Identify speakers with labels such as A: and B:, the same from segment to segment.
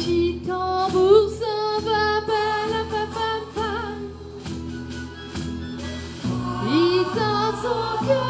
A: petit tambour s'en va, la pam pam pam. Il sent son cœur.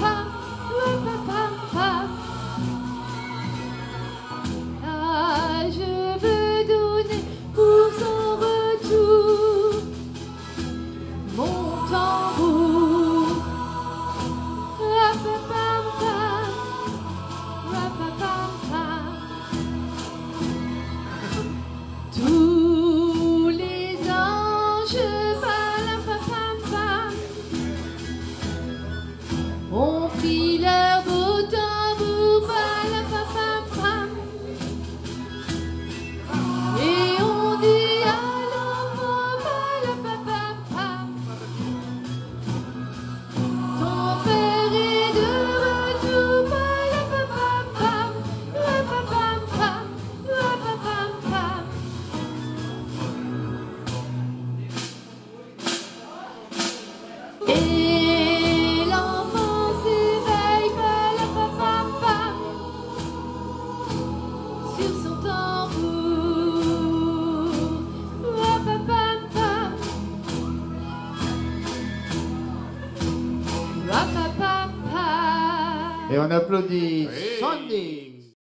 A: ha.
B: Et on applaudit Sandy.